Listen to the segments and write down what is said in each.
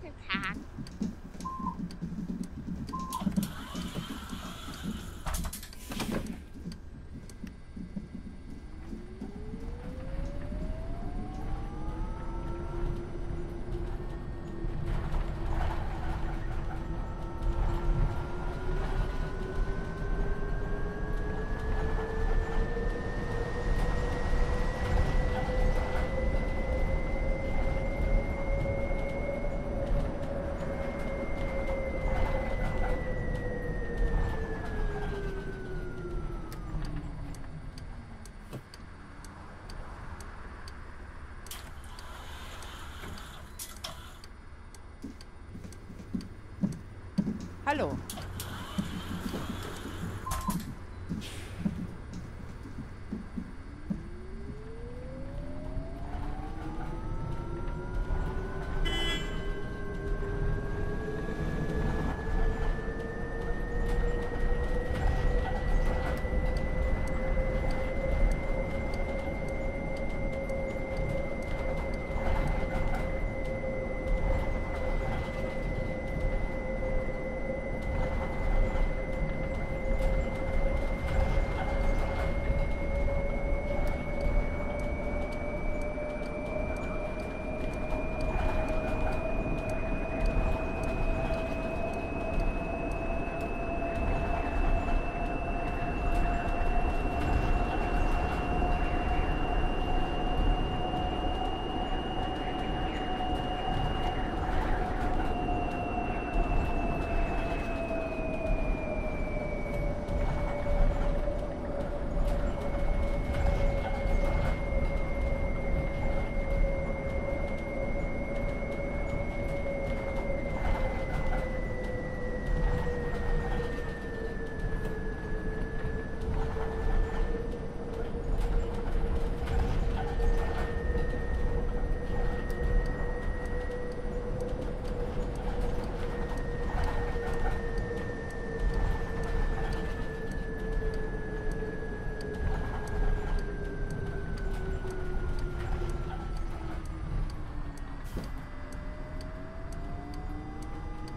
Guten Tag. Hallo.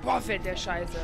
Boah, fällt der Scheiße.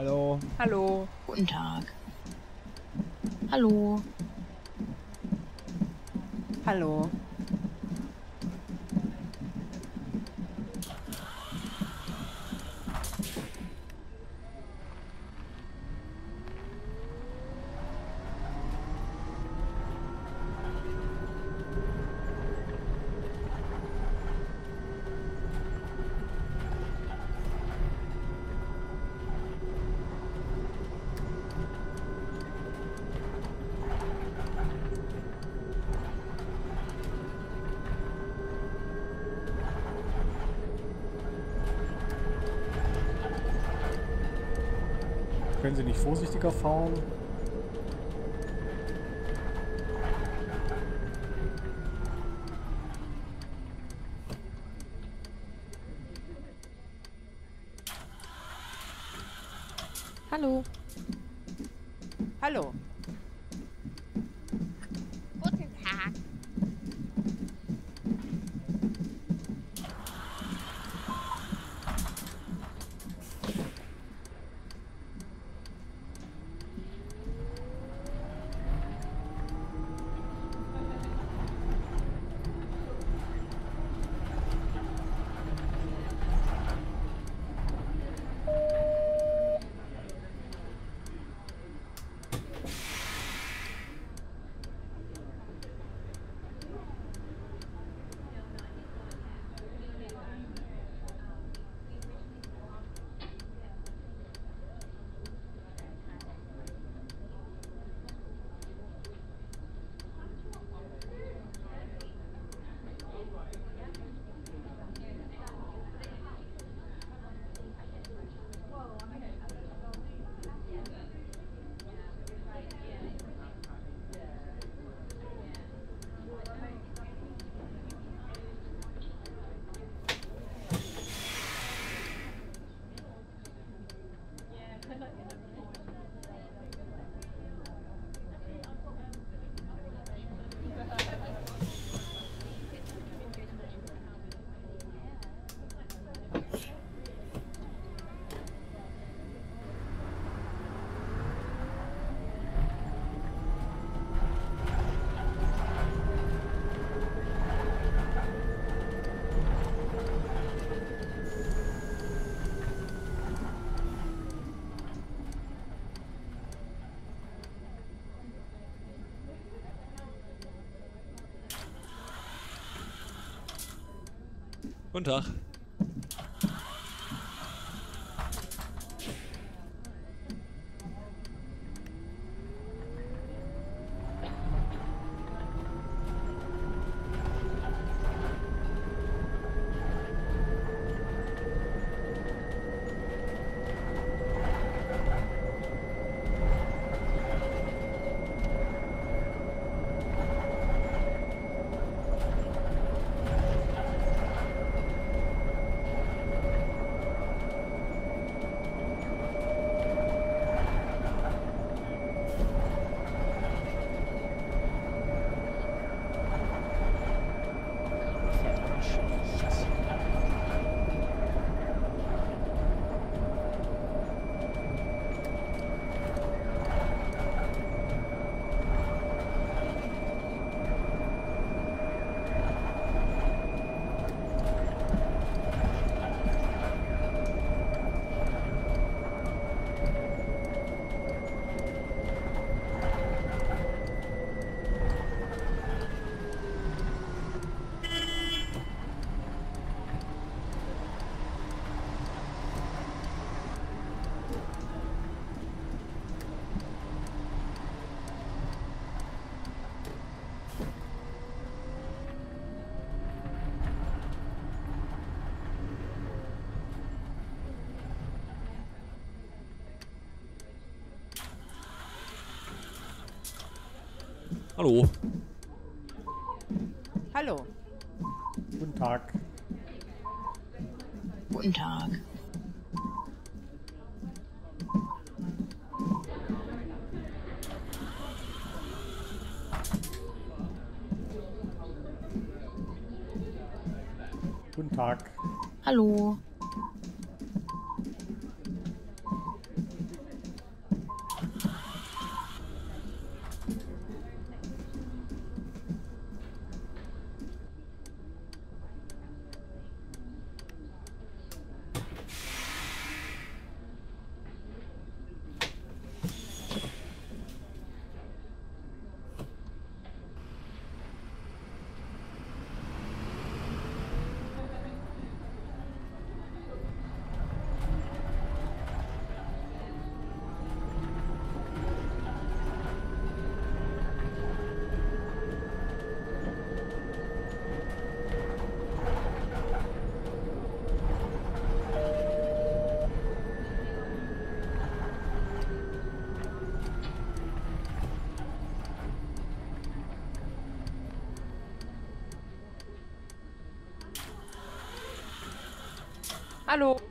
Hallo. Hallo. Guten Tag. Hallo. Hallo. Können Sie nicht vorsichtiger fahren? Guten Tag. Hallo. Hallo. Guten Tag. Guten Tag. Guten Tag. Hallo. Hallo.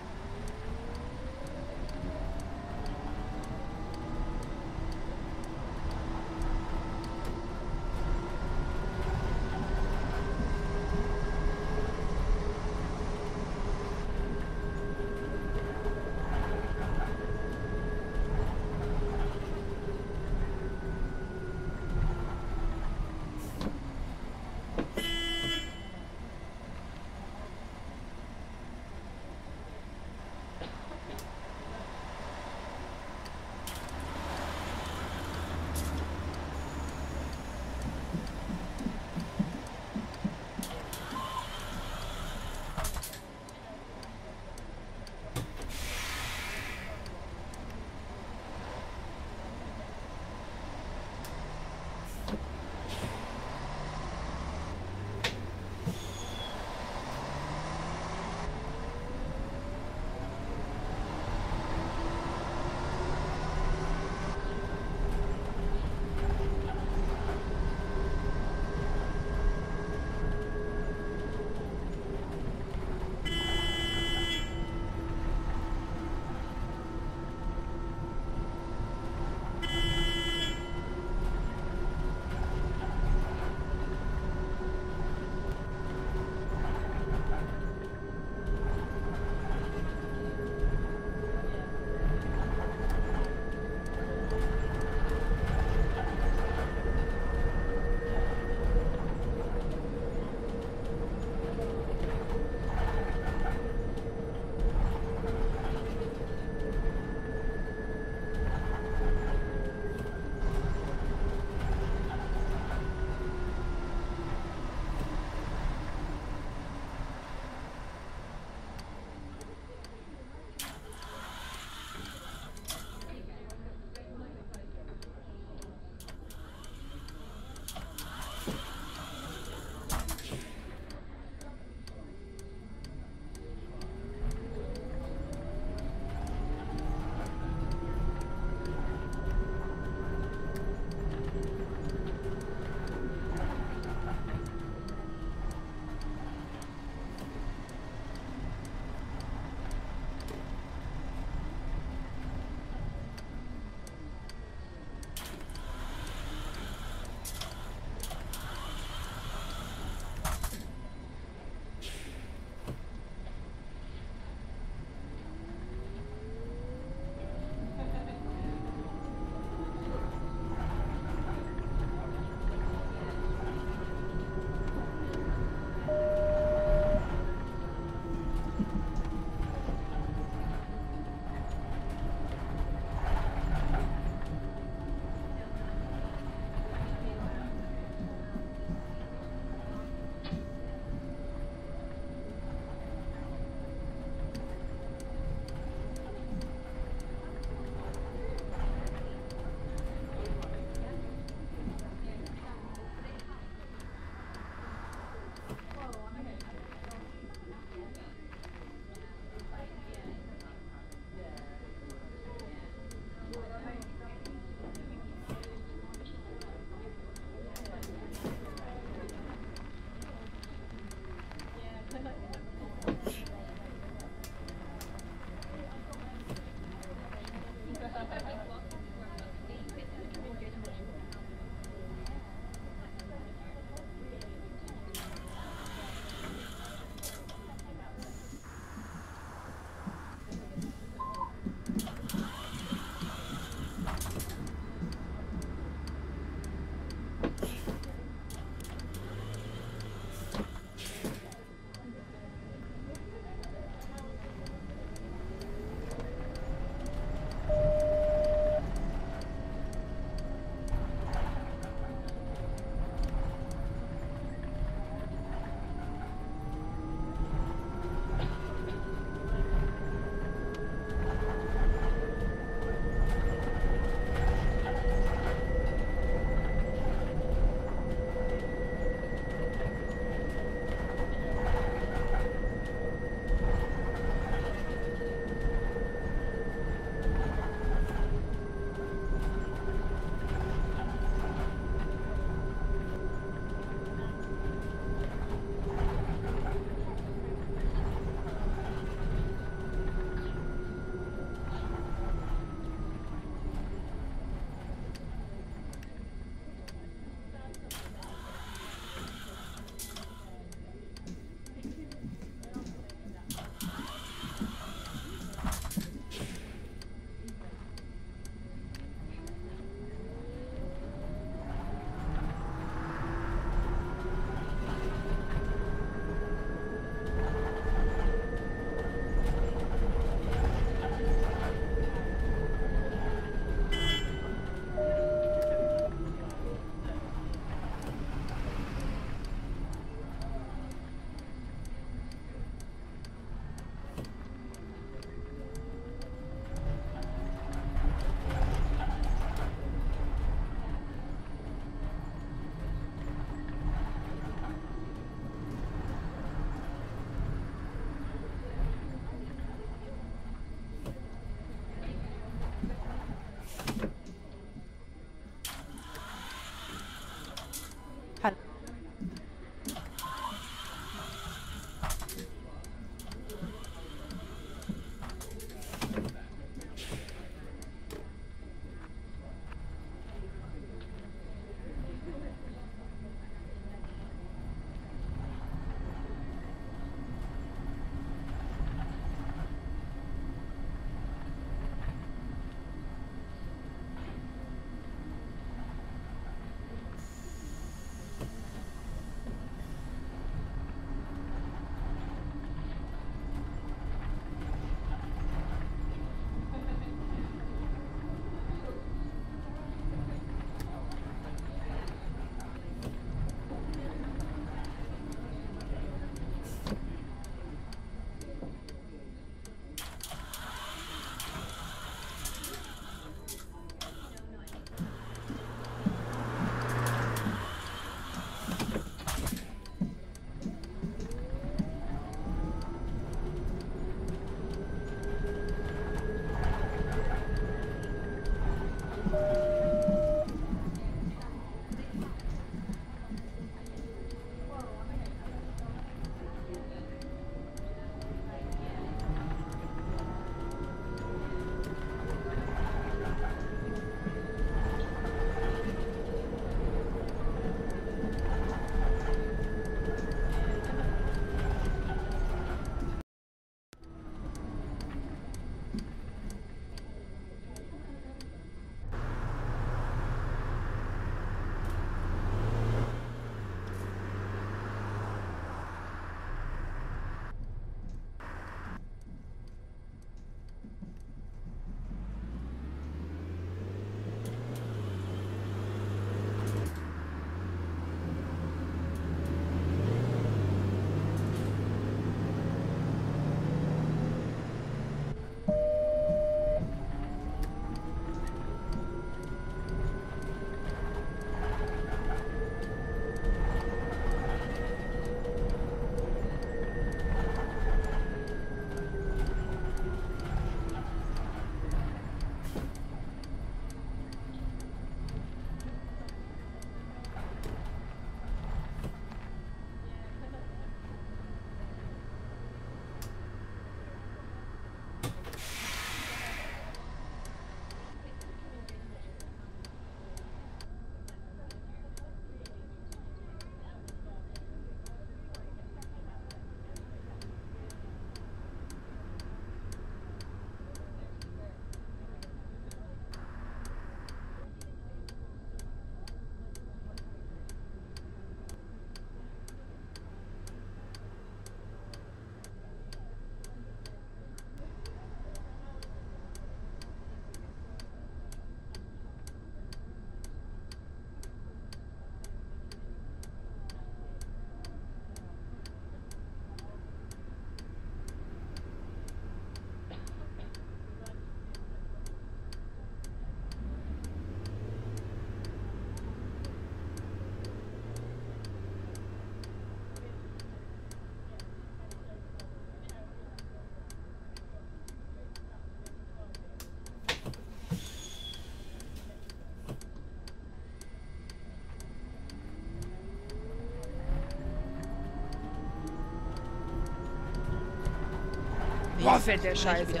Boah, fällt der Scheiße.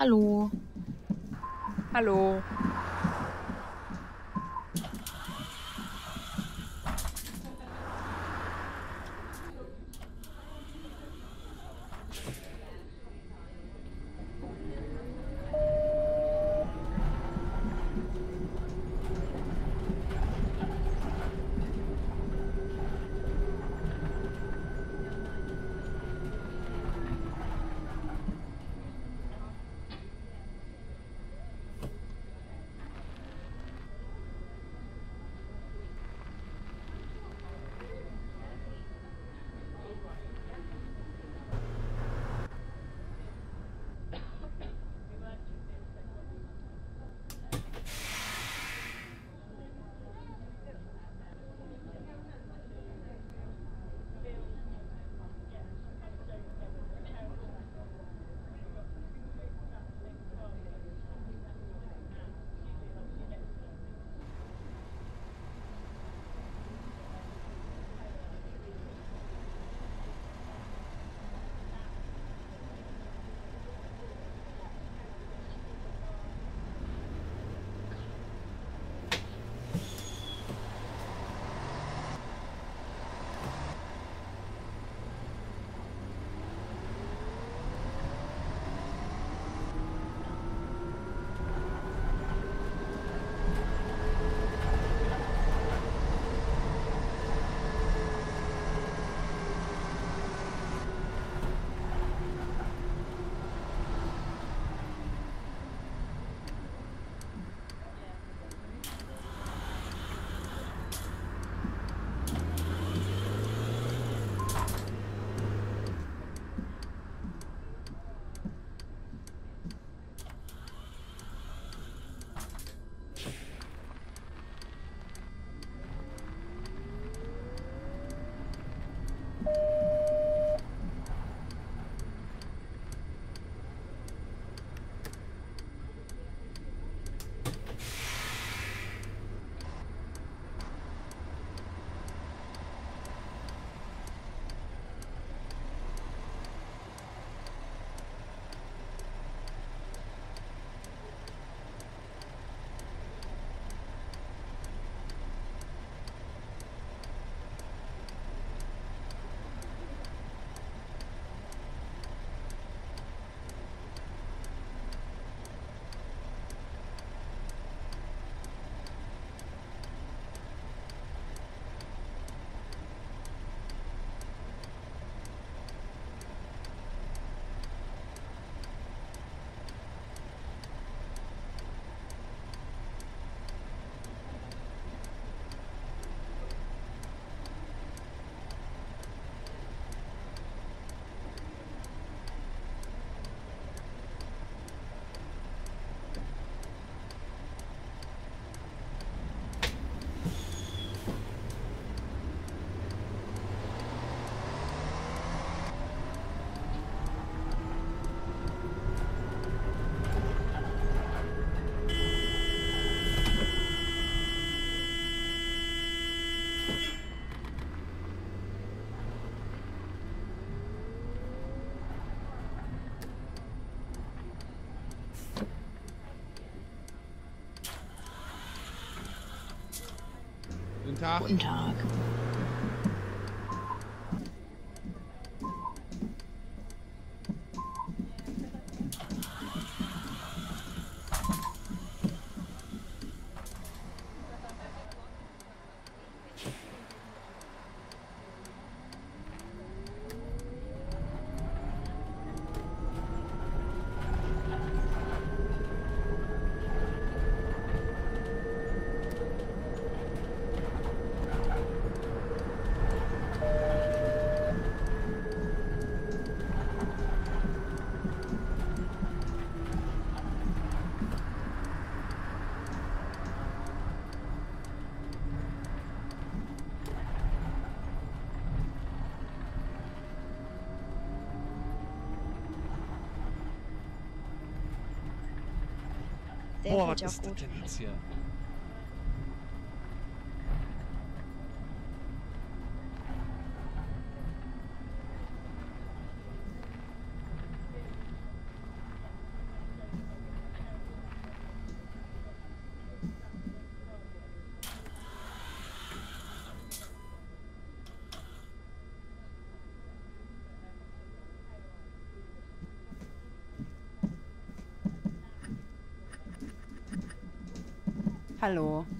Hallo. Hallo. Tag. Guten Tag. Der Boah, was auch ist das denn jetzt hier? Hallo.